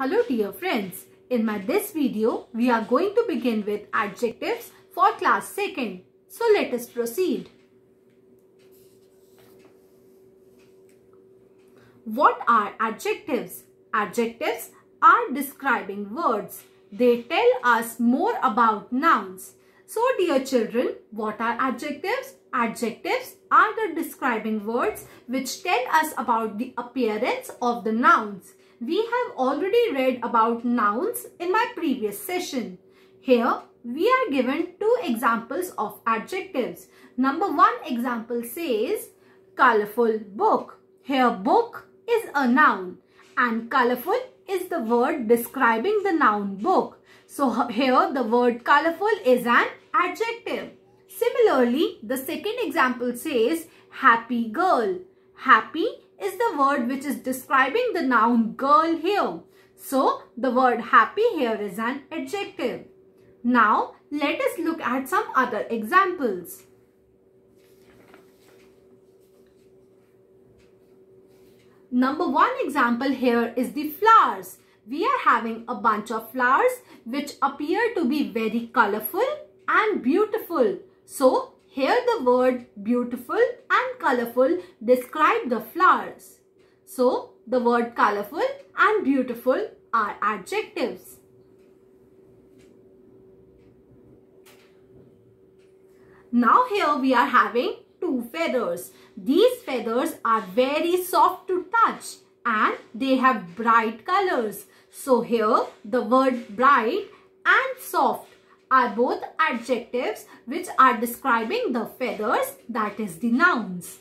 Hello dear friends. In my this video, we are going to begin with adjectives for class 2nd. So let us proceed. What are adjectives? Adjectives are describing words. They tell us more about nouns. So dear children, what are adjectives? Adjectives are the describing words which tell us about the appearance of the nouns. We have already read about nouns in my previous session. Here we are given two examples of adjectives. Number one example says colorful book. Here book is a noun and colorful is the word describing the noun book. So here the word colorful is an adjective. Similarly, the second example says happy girl. Happy is the word which is describing the noun girl here. So, the word happy here is an adjective. Now, let us look at some other examples. Number one example here is the flowers. We are having a bunch of flowers which appear to be very colorful and beautiful. So, here the word beautiful and colorful describe the flowers. So, the word colorful and beautiful are adjectives. Now here we are having two feathers. These feathers are very soft to touch and they have bright colors. So here the word bright and soft are both adjectives which are describing the feathers that is the nouns.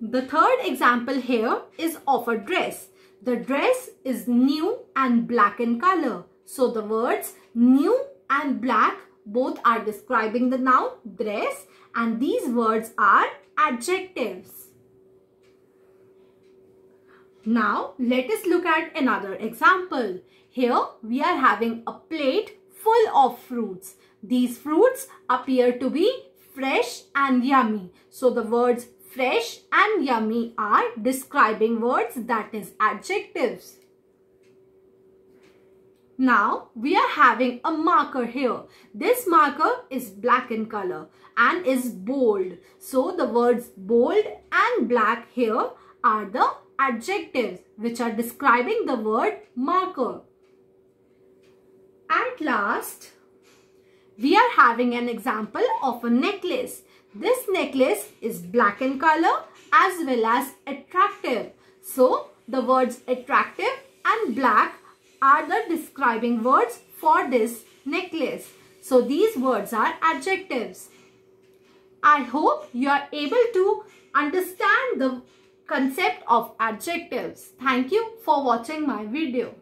The third example here is of a dress. The dress is new and black in color. So the words new and black both are describing the noun dress and these words are adjectives. Now let us look at another example. Here we are having a plate full of fruits. These fruits appear to be fresh and yummy. So the words fresh and yummy are describing words that is adjectives. Now we are having a marker here. This marker is black in color and is bold. So the words bold and black here are the adjectives which are describing the word marker. At last, we are having an example of a necklace. This necklace is black in color as well as attractive. So, the words attractive and black are the describing words for this necklace. So, these words are adjectives. I hope you are able to understand the concept of adjectives. Thank you for watching my video.